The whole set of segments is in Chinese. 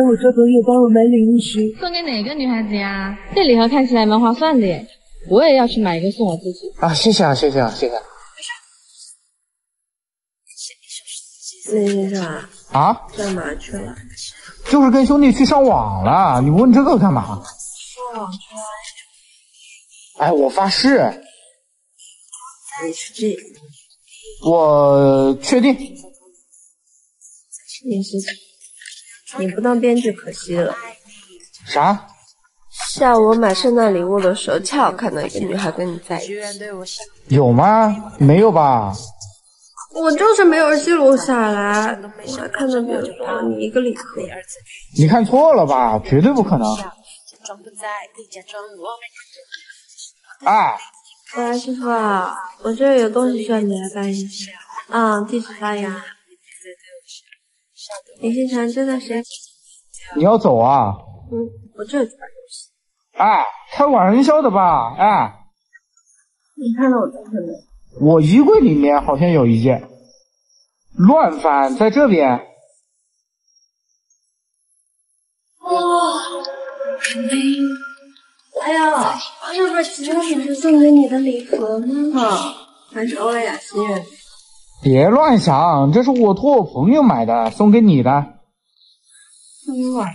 等我找朋友帮我买礼物时，送给哪个女孩子呀？这礼盒看起来蛮划算的耶，我也要去买一个送我自己。啊，谢谢啊，谢谢啊，谢谢。林先生啊，啊，干嘛去了？就是跟兄弟去上网了，你问这个干嘛？上网去了。哎，我发誓，你是这，我确定。你是，你不当编剧可惜了。啥？下午我买圣诞礼物的时候，恰好看到一个女孩跟你在一起。有吗？没有吧？我就是没有记录下来，我还看到别人发你一个礼盒。你看错了吧？绝对不可能。哎，喂，师傅，我这有东西需要你来搬一下。啊，地址发给你。林星辰，这段时间你要走啊？嗯，我这就玩游戏。哎，开玩笑的吧？哎，你看到我照片没？我衣柜里面好像有一件，乱翻，在这边。哇，哎呀，这不是吉他老师送给你的礼盒吗？还是欧莱雅心愿？别乱想，这是我托我朋友买的，送给你的。送给我的？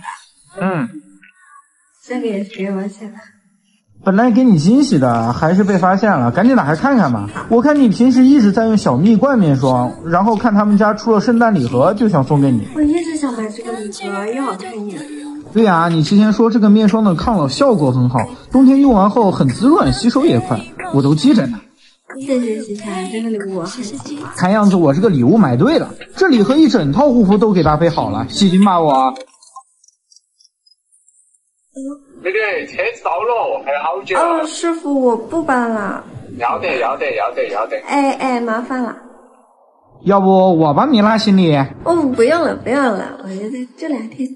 嗯。这个也是给我写的。本来给你惊喜的，还是被发现了，赶紧打开看看吧。我看你平时一直在用小蜜罐面霜，然后看他们家出了圣诞礼盒，就想送给你。我一直想买这个礼盒，又好看一点。对呀、你之前说这个面霜的抗老效果很好，冬天用完后很滋润，吸收也快，我都记着呢。谢谢西餐，这个礼物我很喜欢。看样子我这个礼物买对了，这礼盒一整套护肤都给搭配好了，细心吧我。那个车子到了，还有好久。哦，师傅，我不搬了。要得，要得，要得，要得。哎哎，麻烦了。要不我帮你拉行李？哦，不用了，不用了，我觉得这两天。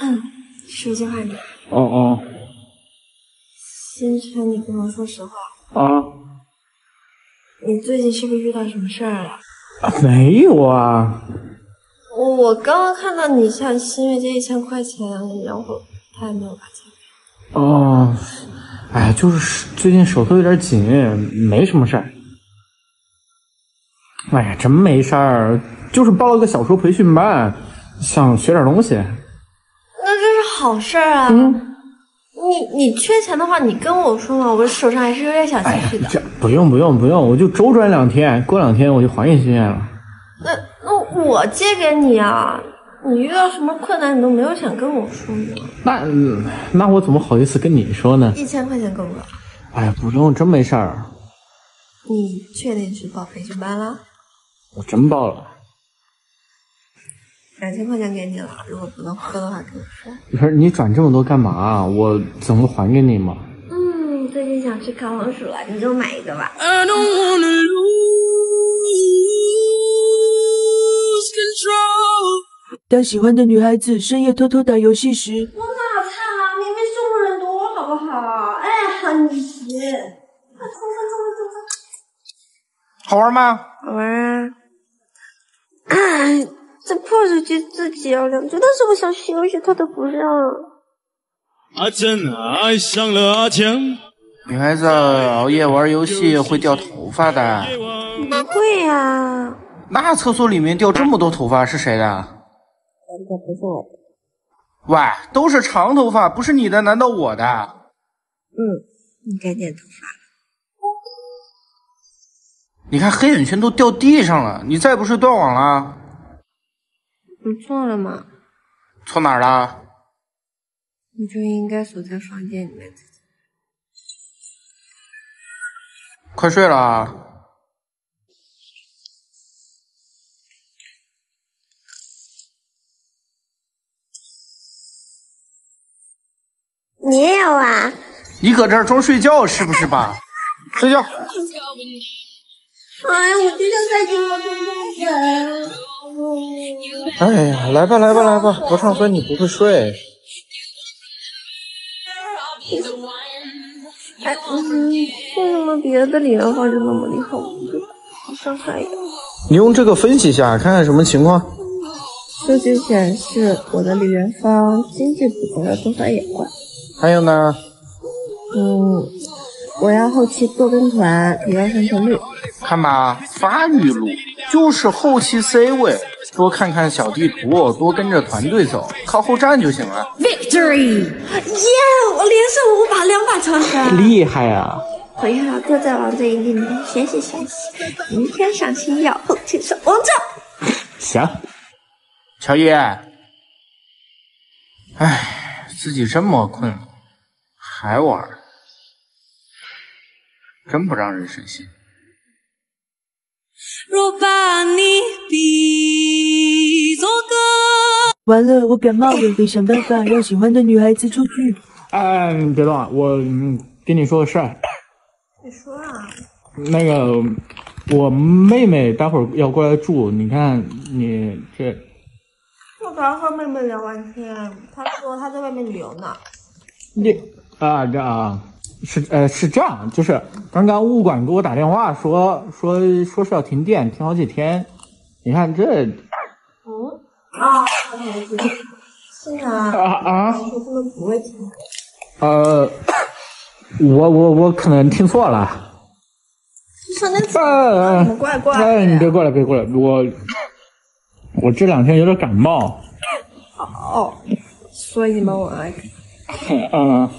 嗯，说句话你，哦哦星辰，你跟我说实话，啊你最近是不是遇到什么事儿了？啊，没有啊。我我刚刚看到你向新月借一千块钱，然后他也没有把钱。哦，哎，就是最近手头有点紧，没什么事儿。哎呀，真没事儿，就是报了个小说培训班，想学点东西。好事儿啊。嗯。你你缺钱的话，你跟我说嘛，我手上还是有点小积蓄的。这不用不用不用，我就周转两天，过两天我就还给心愿了。那那我借给你啊，你遇到什么困难你都没有想跟我说吗？那那我怎么好意思跟你说呢？一千块钱够不够？哎呀，不用，真没事儿，你确定是报培训班了？我真报了。两千块钱给你了，如果不能喝的话跟我说。不是你转这么多干嘛？我怎么还给你嘛？嗯，最近想吃烤红薯了，你就买一个吧。I don't wanna lose control 当喜欢的女孩子深夜偷偷打游戏时，我哪猜啊？明明送的人多，好不好？哎，很急。快冲冲冲冲冲！好玩吗？好玩啊！哎，这破手机自己要亮，真的是我想休息，它都不让。阿珍爱上了阿强，女孩子熬夜玩游戏会掉头发的。不会呀、那厕所里面掉这么多头发是谁的？应该不是我。喂，都是长头发，不是你的，难道我的？嗯，你该剪头发了。你看黑眼圈都掉地上了，你再不睡断网了？你错了嘛？错哪儿了？你就应该锁在房间里面自己。快睡了啊？你也有啊？你搁这儿装睡觉是不是吧？睡觉。哎呀，我就想再听我听歌。哎呀，来吧来吧来吧，不唱分你不会睡。哎，嗯，为什么别的理疗方就那么厉害，我不知道，好像还有。你用这个分析一下，看看什么情况。数据显示，我的理疗方经济不足，多发眼怪。还有呢？嗯，我要后期多跟团，提高生存率。看吧，发育路就是后期 C 位，多看看小地图，多跟着团队走，靠后站就行了。Victory！耶！我连胜五把，两把超神。厉害啊！回去要多在王者营地里面学习学习，明天上星耀，后天上王者。行，乔伊，哎，自己这么困了，还玩，真不让人省心。若把你比。完了，我感冒了，得想办法让喜欢的女孩子出去。哎，你别动啊，我嗯跟你说个事儿。你说啊？那个，我妹妹待会儿要过来住，你看你这我刚和妹妹聊完天，她说她在外面旅游呢。你啊这啊是呃是这样，就是刚刚物管给我打电话说说说是要停电，停好几天。你看这是啊，啊啊我根本不会听。呃，我我我可能听错了。说那呃怎么怪怪的哎，你别过来，别过来，我我这两天有点感冒。哦，所以嘛，我爱嗯。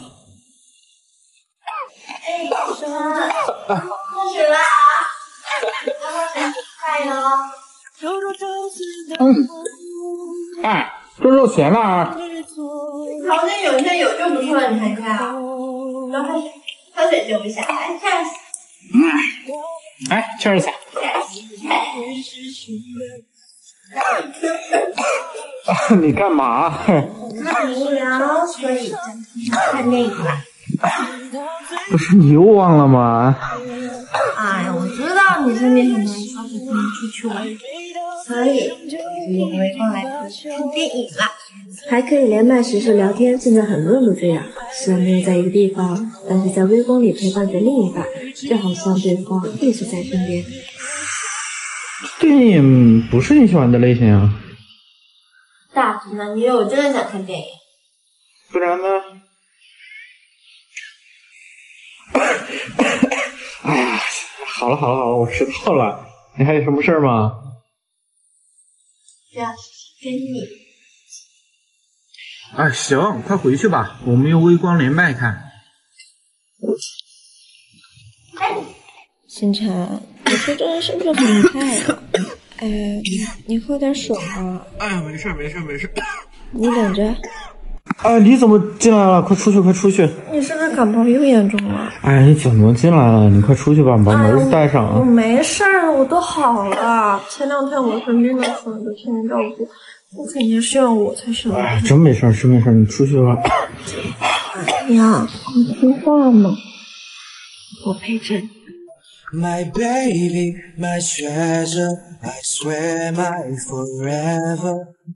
开始啦！加油！嗯，哎，这肉咸了啊！条件有些有就不错了，你看看。然后喝水就不下，来这样。哎，确。你干嘛？很无聊，所以看电影吧。不是你又忘了吗？哎呀，我知道你身边很多人说是不能出去玩，所以引微光来看电影啦。还可以连麦实时聊天，现在很多人都这样，虽然没有在一个地方，但是在微光里陪伴着另一半，就好像对方一直在身边。电影不是你喜欢的类型啊？大直男女友，我真的想看电影。不然呢？哎呀，好了好了好了，我知道了。你还有什么事儿吗？主要是跟你。哎，行，快回去吧，我们用微光连麦看。星辰，你说这人是不是很菜呀？哎，你喝点水啊。哎，没事没事没事。你等着。哎，你怎么进来了？快出去快出去！你是不是感冒又严重了？哎，你怎么进来了？你快出去吧，把门带上我啊！没事儿，我都好了。前两天我生病的时候，你都天天照顾，我肯定是要我才生哎，病。真没事儿，真没事儿，你出去吧。娘，你听话嘛？我陪着你。My baby, my treasure, I swear my forever.